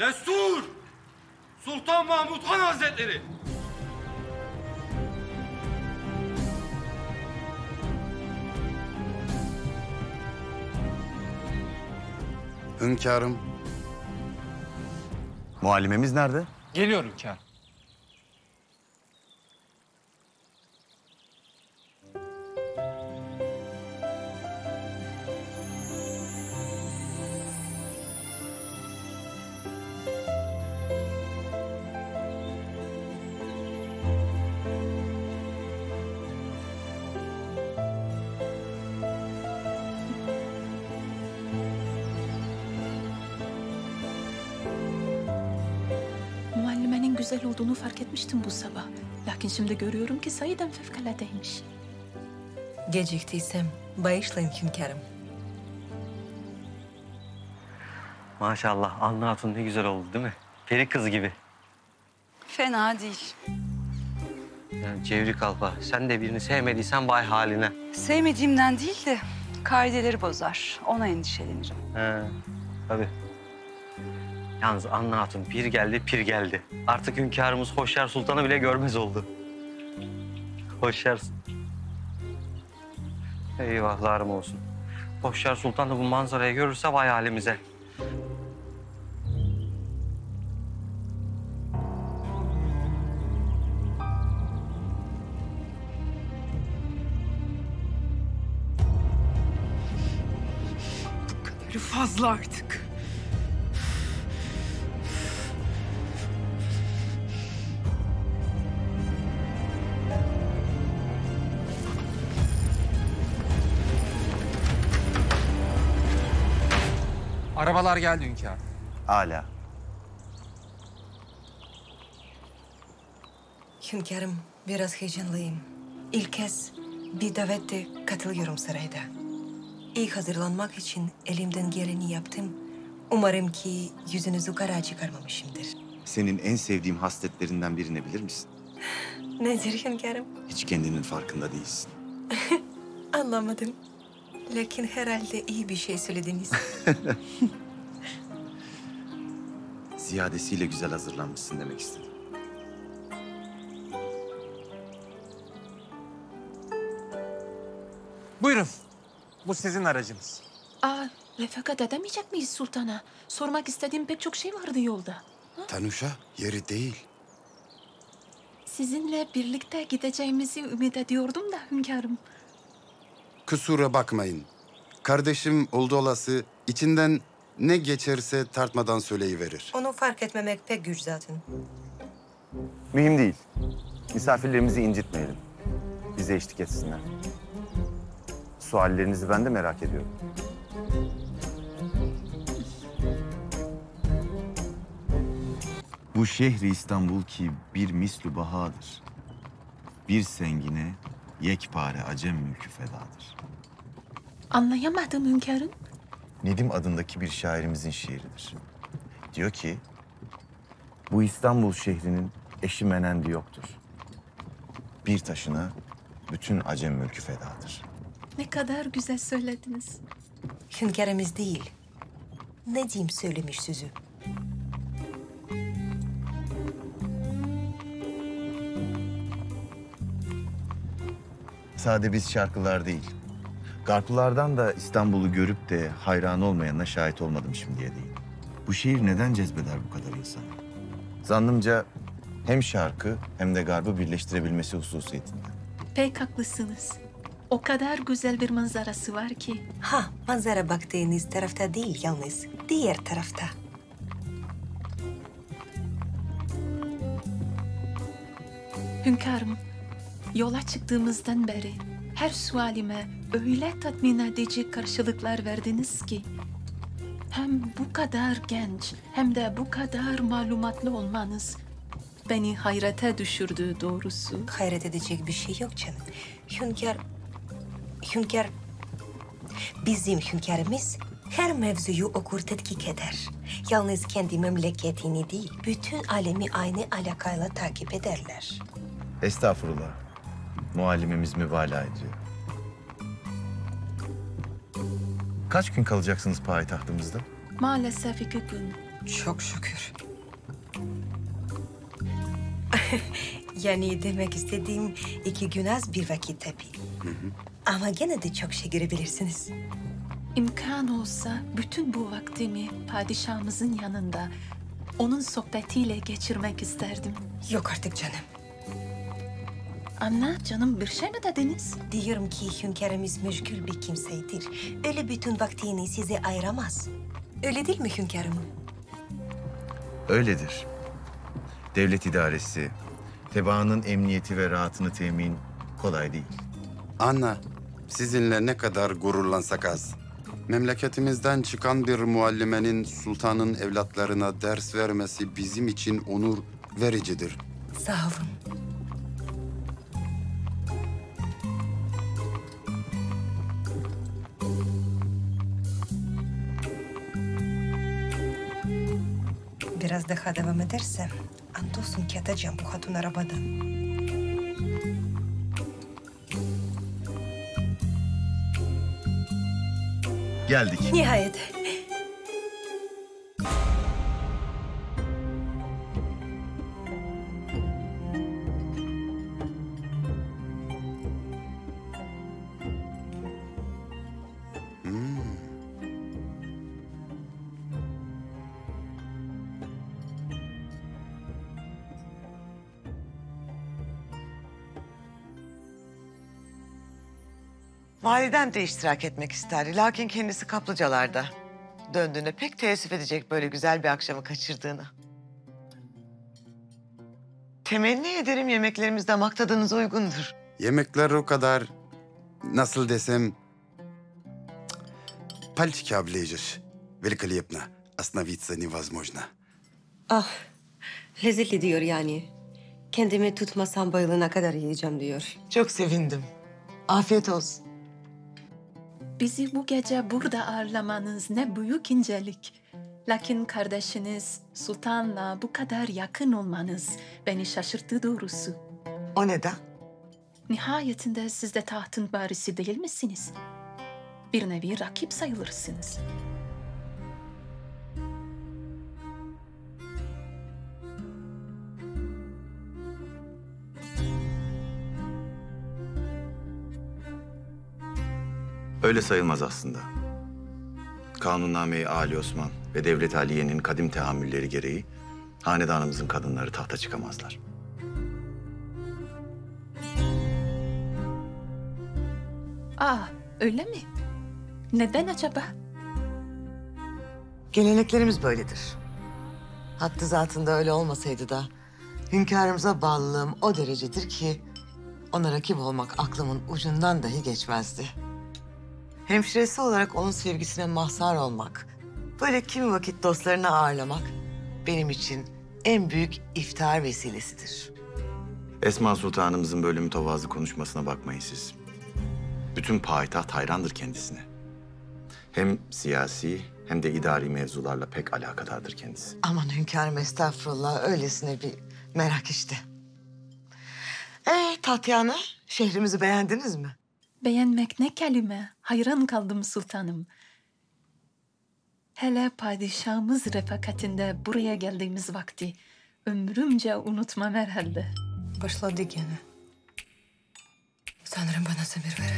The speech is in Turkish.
Destur! Sultan Mahmut Han Hazretleri! Hünkârım, Muallimemiz nerede? Geliyor hünkârım. Güzel olduğunu fark etmiştim bu sabah. Lakin şimdi görüyorum ki sayıdan fevkaladeymiş. Geciktiysem bağışlayın hünkârım. Maşallah Anna Hatun ne güzel oldu değil mi? Peri kız gibi. Fena değil. Yani Cevri Kalfa sen de birini sevmediysen vay haline. Sevmediğimden değil de kaideleri bozar. Ona endişelenirim. He tabii. Yalnız Anna Hatun pir geldi pir geldi. Artık hünkârımız Hoşyar Sultan'ı bile görmez oldu. Hoşyar... Eyvahlarım olsun. Hoşyar Sultan da bu manzarayı görürse vay halimize. Böyle fazla artık. Arabalar geldi hünkârım. Hala. Hünkârım biraz heyecanlıyım. İlk kez bir davette katılıyorum sarayda. İyi hazırlanmak için elimden geleni yaptım. Umarım ki yüzünüzü kara çıkarmamışımdır. Senin en sevdiğim hasletlerinden birini bilir misin? Nedir hünkârım? Hiç kendinin farkında değilsin. Anlamadım. Lakin herhalde iyi bir şey söylediniz. Ziyadesiyle güzel hazırlanmışsın demek istedim. Buyurun. Bu sizin aracınız. Aa, refakat edemeyecek miyiz sultana? Sormak istediğim pek çok şey vardı yolda. Tanuş'a yeri değil. Sizinle birlikte gideceğimizi ümit ediyordum da hünkârım. Kusura bakmayın. Kardeşim oldu olası içinden ne geçerse tartmadan söyleyiverir. Onu fark etmemek pek güç zaten. Mühim değil. Misafirlerimizi incitmeyelim. Bize eşlik etsinler. Suallerinizi ben de merak ediyorum. Bu şehri İstanbul ki bir mislü bahadır. Bir sengine yekpare acem mülkü fedadır. Anlayamadım hünkârım. Nedim adındaki bir şairimizin şiiridir. Diyor ki, bu İstanbul şehrinin eşi menendi yoktur. Bir taşına bütün acem mülkü fedadır. Ne kadar güzel söylediniz. Hünkârımız değil. Nedim söylemiş sözü. Sade biz şarkılar değil. Garplılardan da İstanbul'u görüp de hayran olmayanına şahit olmadım şimdiye değil. Bu şehir neden cezbeder bu kadar insanı? Zannımca hem şarkı hem de garbı birleştirebilmesi hususiyetinden. Pek haklısınız. O kadar güzel bir manzarası var ki. Ha, manzara baktığınız tarafta değil yalnız, diğer tarafta. Hünkârım, yola çıktığımızdan beri her sualime öyle tatmin edici karşılıklar verdiniz ki... Hem bu kadar genç hem de bu kadar malumatlı olmanız beni hayrete düşürdü doğrusu. Hayret edecek bir şey yok canım. Hünkâr... Hünkâr... Bizim hünkârımız her mevzuyu okur tetkik eder. Yalnız kendi memleketini değil, bütün alemi aynı alakayla takip ederler. Estağfurullah. Muallimimiz mübalağa ediyor. Kaç gün kalacaksınız payitahtımızda? Maalesef iki gün. Çok şükür. yani demek istediğim iki gün az bir vakit tabii. Ama gene de çok şey görebilirsiniz. İmkan olsa bütün bu vaktimi padişahımızın yanında onun sohbetiyle geçirmek isterdim. Yok artık canım. Anne canım bir şey mi dediniz? Diyorum ki hünkârımız meşgul bir kimseydir. Öyle bütün vaktini size ayıramaz. Öyle değil mi hünkârım? Öyledir. Devlet idaresi, tebaanın emniyeti ve rahatını temin kolay değil. Anna, sizinle ne kadar gururlansak az. Memleketimizden çıkan bir muallimenin sultanın evlatlarına ders vermesi bizim için onur vericidir. Sağ olun. Biraz daha devam edersem andolsun ki atacağım bu hatun arabadan. Geldik. Nihayet. Validen de iştirak etmek isterdi. Lakin kendisi kaplıcalarda. Döndüğünde pek teessüf edecek böyle güzel bir akşamı kaçırdığını. Temenni ederim yemeklerimiz damak tadınıza uygundur. Yemekler o kadar, nasıl desem, пальчики оближешь. Великолепно. Остановиться невозможно. Ah, lezzetli diyor yani. Kendimi tutmasam bayılana kadar yiyeceğim diyor. Çok sevindim. Afiyet olsun. Bizi bu gece burada ağırlamanız ne büyük incelik. Lakin kardeşiniz Sultan'la bu kadar yakın olmanız beni şaşırttı doğrusu. O neden? Nihayetinde siz de tahtın varisi değil misiniz? Bir nevi rakip sayılırsınız. Öyle sayılmaz aslında. Kanunname-i Ali Osman ve Devlet Aliye'nin kadim teamülleri gereği hanedanımızın kadınları tahta çıkamazlar. Aa, öyle mi? Neden acaba? Geleneklerimiz böyledir. Hattı zatında öyle olmasaydı da hünkârımıza bağlılığım o derecedir ki ona rakip olmak aklımın ucundan dahi geçmezdi. Hemşiresi olarak onun sevgisine mazhar olmak, böyle kimi vakit dostlarını ağırlamak benim için en büyük iftihar vesilesidir. Esma Sultanımızın böyle mütevazı konuşmasına bakmayın siz. Bütün payitaht hayrandır kendisine. Hem siyasi hem de idari mevzularla pek alakadardır kendisi. Aman hünkârım estağfurullah öylesine bir merak işte. Ee Tatyana şehrimizi beğendiniz mi? Beğenmek ne kelime. Hayran kaldım sultanım. Hele padişahımız refakatinde buraya geldiğimiz vakti ömrümce unutmam herhalde. Başladı gene. Tanrım bana sabır ver.